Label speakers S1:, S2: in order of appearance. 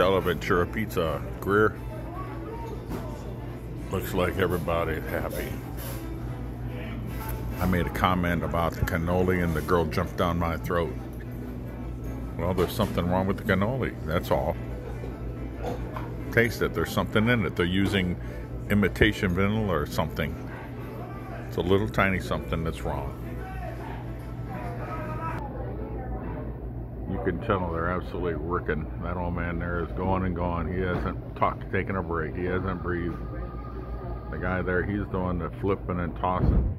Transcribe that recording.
S1: Della Ventura Pizza. Greer. Looks like everybody's happy. I made a comment about the cannoli and the girl jumped down my throat. Well, there's something wrong with the cannoli. That's all. Taste it. There's something in it. They're using imitation vanilla or something. It's a little tiny something that's wrong. You can tell they're absolutely working. That old man there is going and going. He hasn't talked, taken a break. He hasn't breathed. The guy there, he's doing the flipping and tossing.